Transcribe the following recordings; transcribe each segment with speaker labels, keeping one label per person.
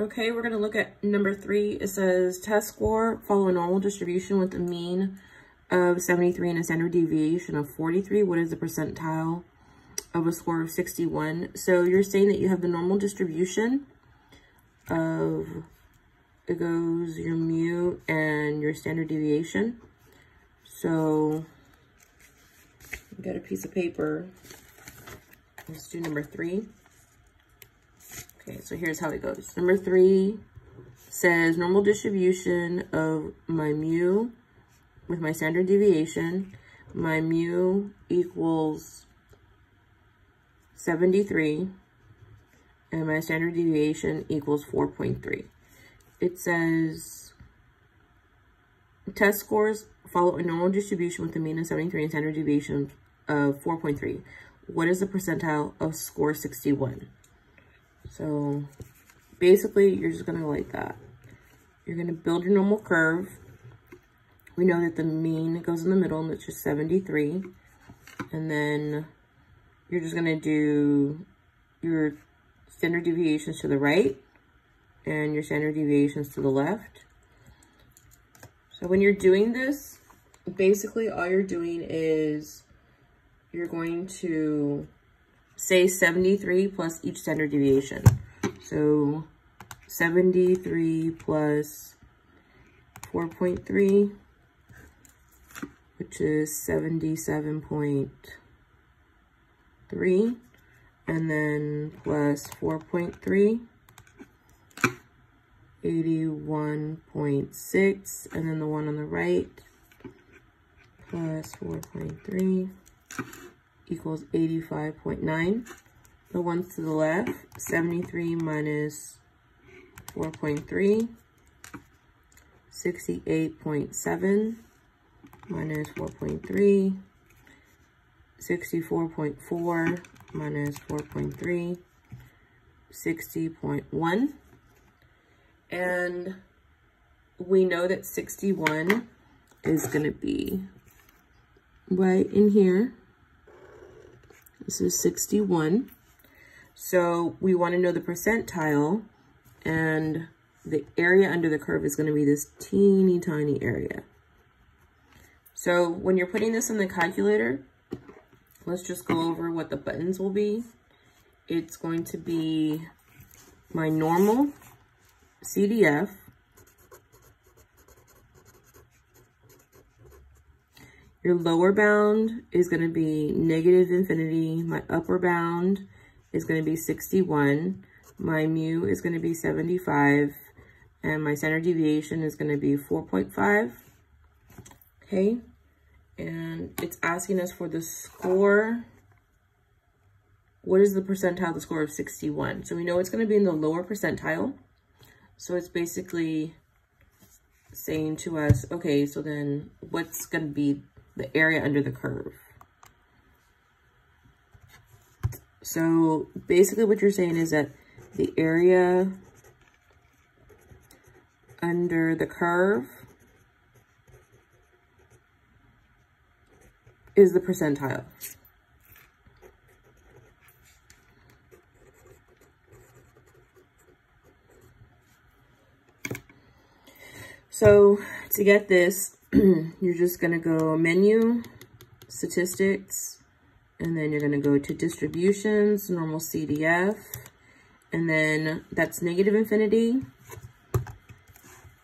Speaker 1: Okay, we're gonna look at number three. It says test score, follow a normal distribution with a mean of 73 and a standard deviation of 43. What is the percentile of a score of 61? So you're saying that you have the normal distribution of, it goes your mu and your standard deviation. So get a piece of paper. Let's do number three. Okay, so here's how it goes. Number three says normal distribution of my mu with my standard deviation. My mu equals 73 and my standard deviation equals 4.3. It says test scores follow a normal distribution with a mean of 73 and standard deviation of 4.3. What is the percentile of score 61? So basically, you're just to like that. You're to build your normal curve. We know that the mean goes in the middle, and it's just 73. And then you're just to do your standard deviations to the right and your standard deviations to the left. So when you're doing this, basically all you're doing is you're going to say 73 plus each standard deviation. So 73 plus 4.3, which is 77.3, and then plus 4.3, 81.6, and then the one on the right, plus 4.3 equals 85.9. The ones to the left, 73 minus 4.3, 68.7 minus 4.3, 64.4 minus 4.3, 60.1. And we know that 61 is going to be right in here. This is 61. So we want to know the percentile and the area under the curve is going to be this teeny tiny area. So when you're putting this in the calculator, let's just go over what the buttons will be. It's going to be my normal CDF Your lower bound is going to be negative infinity. My upper bound is going to be 61. My mu is going to be 75. And my standard deviation is going to be 4.5. Okay. And it's asking us for the score. What is the percentile, the score of 61? So we know it's going to be in the lower percentile. So it's basically saying to us, okay, so then what's going to be the area under the curve. So basically what you're saying is that the area under the curve is the percentile. So to get this, you're just going to go menu, statistics, and then you're going to go to distributions, normal CDF, and then that's negative infinity.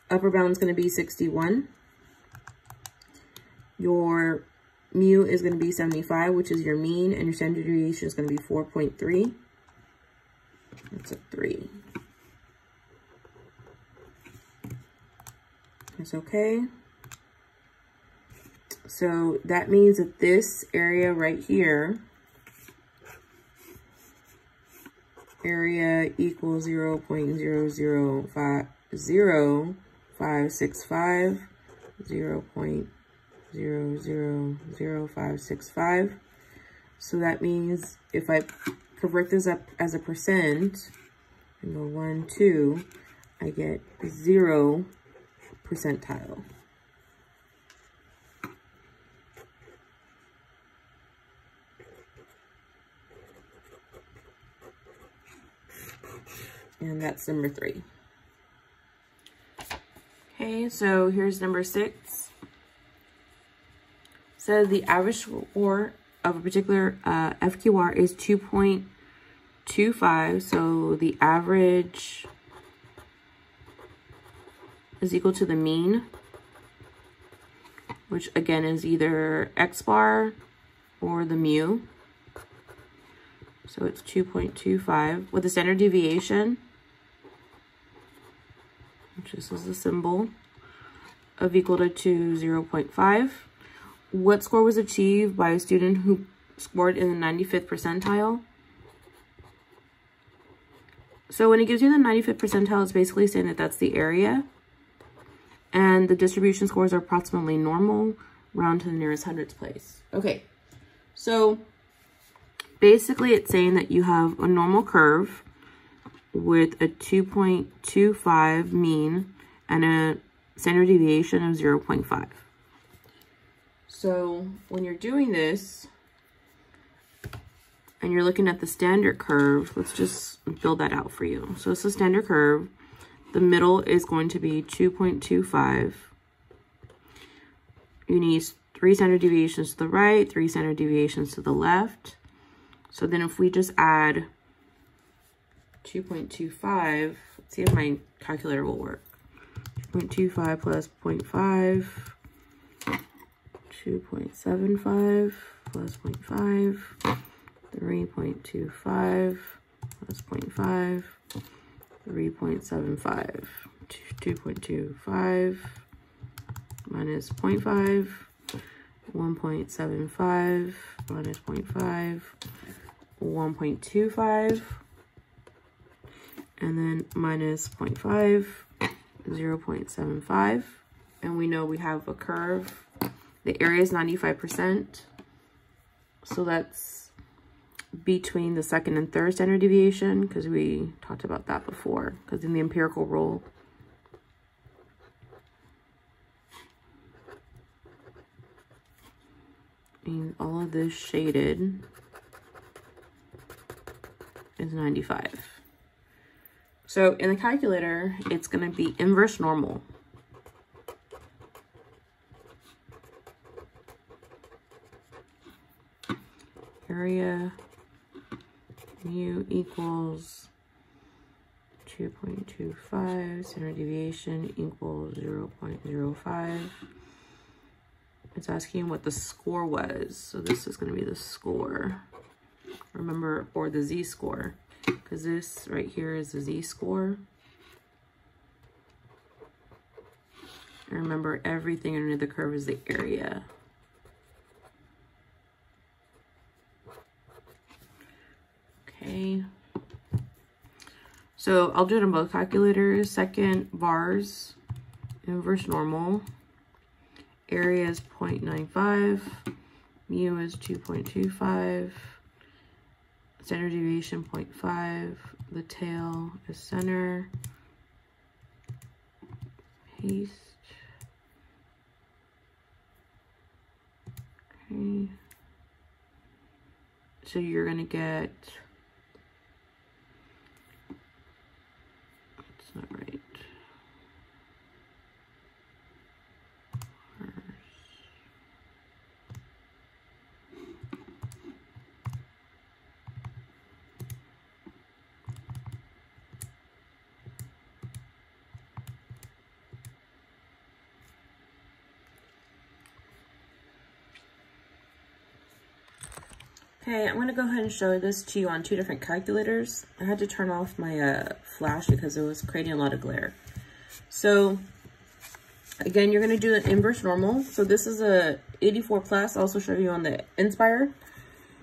Speaker 1: Upper bound is going to be 61. Your mu is going to be 75, which is your mean, and your standard deviation is going to be 4.3. That's a 3. That's okay. So that means that this area right here, area equals 0 0.005, 0 0.0000565. 0 0.000565. So that means if I convert this up as a percent, and go 1, 2, I get 0 percentile. And that's number three. Okay, so here's number six. So the average score of a particular uh, FQR is 2.25. So the average is equal to the mean, which again is either X bar or the mu. So it's 2.25 with a standard deviation, this is the symbol, of equal to 0.5. What score was achieved by a student who scored in the 95th percentile? So when it gives you the 95th percentile, it's basically saying that that's the area. And the distribution scores are approximately normal, round to the nearest hundredths place. Okay, so basically it's saying that you have a normal curve with a 2.25 mean and a standard deviation of 0.5. So when you're doing this and you're looking at the standard curve, let's just build that out for you. So it's a standard curve. The middle is going to be 2.25. You need three standard deviations to the right, three standard deviations to the left. So then if we just add 2.25, let's see if my calculator will work. 2.25 plus 0.5, 2.75 plus 0.5, 3.25 plus 0.5, 3.75, 2.25 minus 0.5, 1.75 minus 0.5, 1.25, and then minus 0.5, 0 0.75. And we know we have a curve. The area is 95%. So that's between the second and third standard deviation because we talked about that before because in the empirical rule means all of this shaded is 95. So in the calculator, it's going to be inverse normal. Area mu equals 2.25, standard deviation equals 0 0.05. It's asking what the score was. So this is going to be the score. Remember, or the z-score. Because this right here is the z-score. And remember, everything under the curve is the area. Okay. So I'll do it on both calculators. Second, vars, inverse normal. Area is 0.95. Mu is 2.25. Standard deviation 0.5. The tail is center. Paste. Okay. So you're going to get Okay, I'm going to go ahead and show this to you on two different calculators. I had to turn off my uh, flash because it was creating a lot of glare. So, again, you're going to do an inverse normal. So this is a 84 plus. I'll also show you on the Nspire.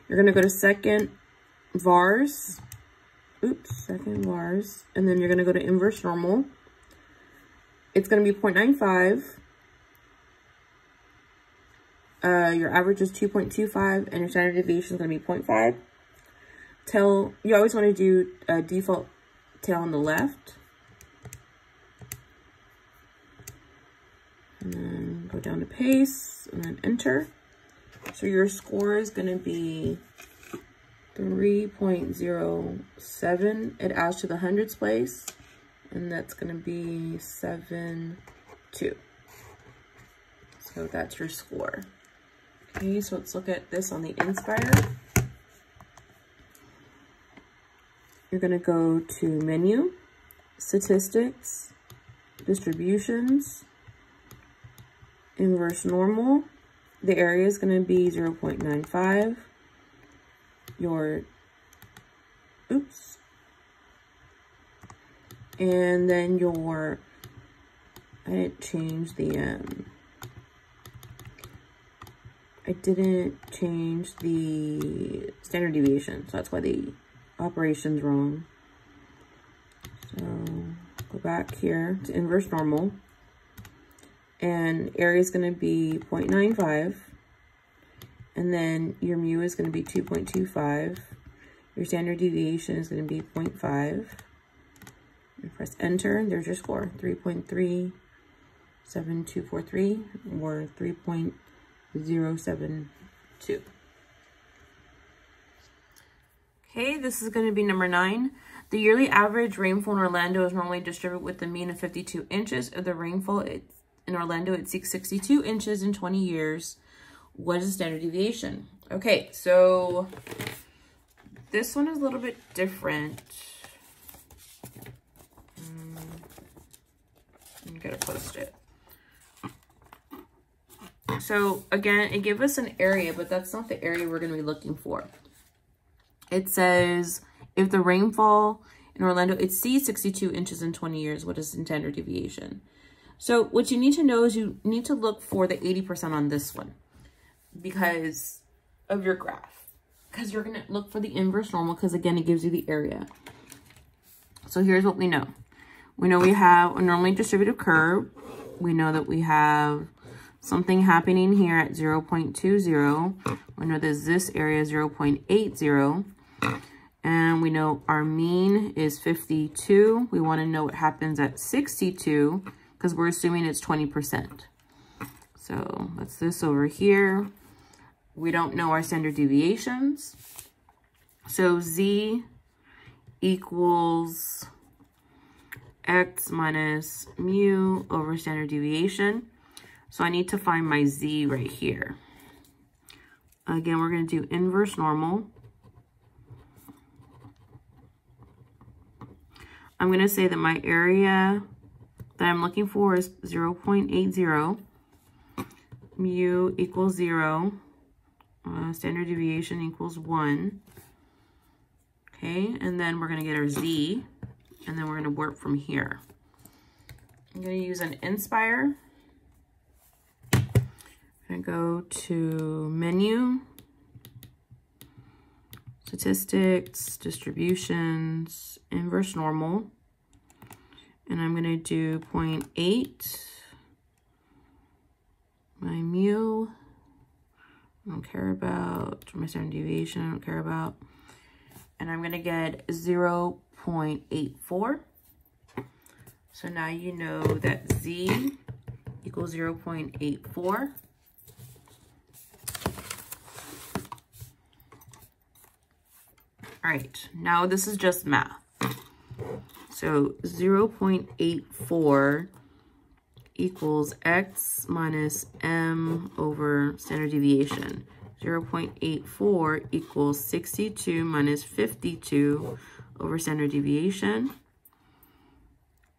Speaker 1: You're going to go to second VARS. Oops, second VARS. And then you're going to go to inverse normal. It's going to be 0.95. Uh, your average is 2.25 and your standard deviation is going to be 0.5. Tail, you always want to do a default tail on the left. And then go down to pace and then enter. So your score is going to be 3.07. It adds to the hundreds place. And that's going to be 7, 2. So that's your score. Okay, so let's look at this on the Nspire. You're going to go to Menu, Statistics, Distributions, Inverse Normal. The area is going to be 0 0.95. Your, oops. And then your, I didn't change the, um, I didn't change the standard deviation. So that's why the operation's wrong. So go back here to inverse normal. And area is going to be 0.95. And then your mu is going to be 2.25. Your standard deviation is going to be 0.5. You press enter, there's your score, 3.37243 or 3. 072. Okay, this is going to be number nine. The yearly average rainfall in Orlando is normally distributed with a mean of 52 inches. If the rainfall in Orlando exceeds 62 inches in 20 years, what is the standard deviation? Okay, so this one is a little bit different. Mm, I'm going to post it. So again, it gives us an area, but that's not the area we're going to be looking for. It says if the rainfall in Orlando exceeds 62 inches in 20 years, what is the standard deviation? So what you need to know is you need to look for the 80% on this one because of your graph. Because you're going to look for the inverse normal because, again, it gives you the area. So here's what we know. We know we have a normally distributed curve. We know that we have something happening here at 0 0.20. We know that this area is 0 0.80. And we know our mean is 52. We want to know what happens at 62 because we're assuming it's 20%. So that's this over here. We don't know our standard deviations. So Z equals x minus mu over standard deviation. So I need to find my z right here. Again, we're going to do inverse normal. I'm going to say that my area that I'm looking for is 0 0.80. Mu equals 0. Uh, standard deviation equals 1. Okay, and then we're going to get our z, and then we're going to work from here. I'm going to use an Nspire going to go to menu, statistics, distributions, inverse normal. And I'm going to do 0.8, my mu, I don't care about, my standard deviation, I don't care about. And I'm going to get 0 0.84. So now you know that Z equals 0 0.84. All right, now this is just math. So 0 0.84 equals x minus m over standard deviation. 0 0.84 equals 62 minus 52 over standard deviation.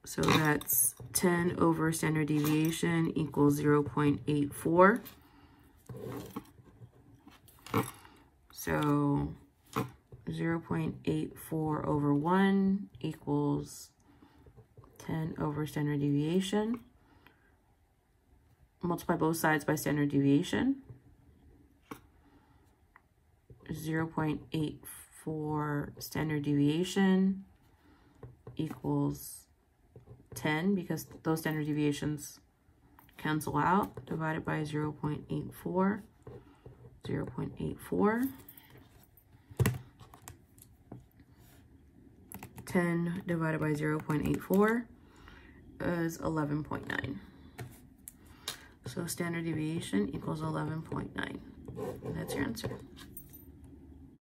Speaker 1: So that's 10 over standard deviation equals 0 0.84. So 0 0.84 over 1 equals 10 over standard deviation. Multiply both sides by standard deviation. 0 0.84 standard deviation equals 10 because those standard deviations cancel out divided by 0 0.84 0 0.84 10 divided by 0 0.84 is 11.9. So standard deviation equals 11.9. That's your answer.